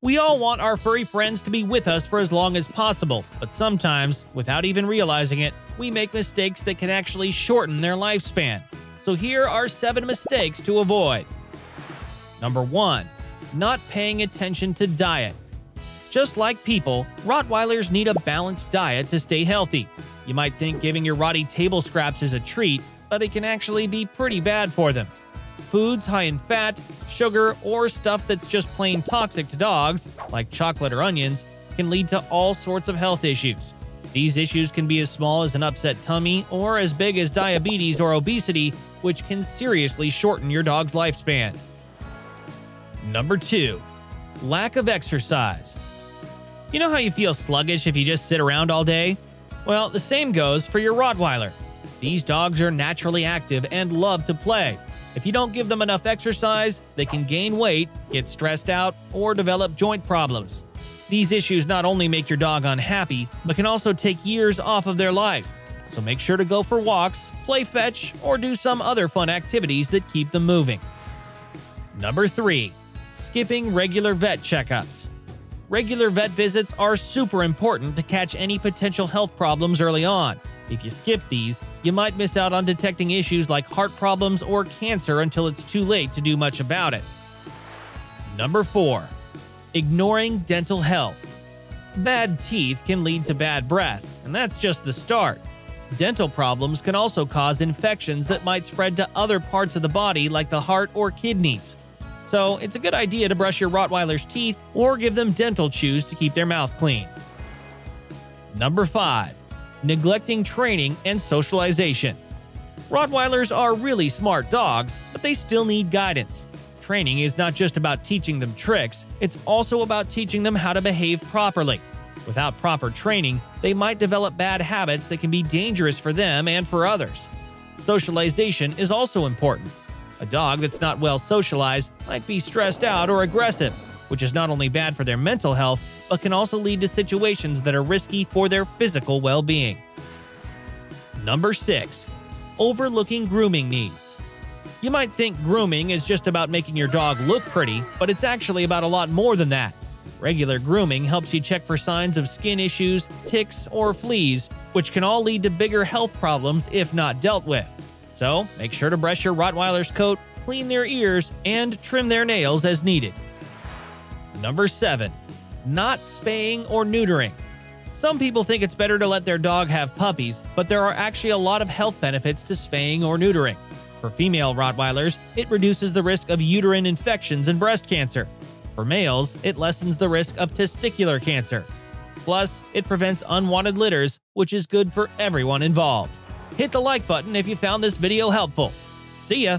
We all want our furry friends to be with us for as long as possible, but sometimes, without even realizing it, we make mistakes that can actually shorten their lifespan. So here are 7 mistakes to avoid. Number 1. Not paying attention to diet. Just like people, Rottweilers need a balanced diet to stay healthy. You might think giving your Rottie table scraps is a treat, but it can actually be pretty bad for them. Foods high in fat, sugar, or stuff that's just plain toxic to dogs, like chocolate or onions, can lead to all sorts of health issues. These issues can be as small as an upset tummy or as big as diabetes or obesity, which can seriously shorten your dog's lifespan. Number 2. Lack of exercise. You know how you feel sluggish if you just sit around all day? Well, the same goes for your Rottweiler. These dogs are naturally active and love to play. If you don't give them enough exercise, they can gain weight, get stressed out, or develop joint problems. These issues not only make your dog unhappy, but can also take years off of their life. So make sure to go for walks, play fetch, or do some other fun activities that keep them moving. Number 3. Skipping regular vet checkups. Regular vet visits are super important to catch any potential health problems early on. If you skip these, you might miss out on detecting issues like heart problems or cancer until it's too late to do much about it. Number 4. Ignoring dental health. Bad teeth can lead to bad breath, and that's just the start. Dental problems can also cause infections that might spread to other parts of the body like the heart or kidneys. So it's a good idea to brush your Rottweiler's teeth or give them dental chews to keep their mouth clean. Number 5. Neglecting training and socialization. Rottweilers are really smart dogs, but they still need guidance. Training is not just about teaching them tricks, it's also about teaching them how to behave properly. Without proper training, they might develop bad habits that can be dangerous for them and for others. Socialization is also important. A dog that's not well socialized might be stressed out or aggressive, which is not only bad for their mental health, but can also lead to situations that are risky for their physical well being. Number 6. Overlooking grooming needs. You might think grooming is just about making your dog look pretty, but it's actually about a lot more than that. Regular grooming helps you check for signs of skin issues, ticks, or fleas, which can all lead to bigger health problems if not dealt with. So, make sure to brush your Rottweiler's coat, clean their ears, and trim their nails as needed. Number 7. Not spaying or neutering. Some people think it's better to let their dog have puppies, but there are actually a lot of health benefits to spaying or neutering. For female Rottweilers, it reduces the risk of uterine infections and breast cancer. For males, it lessens the risk of testicular cancer. Plus, it prevents unwanted litters, which is good for everyone involved. Hit the like button if you found this video helpful. See ya!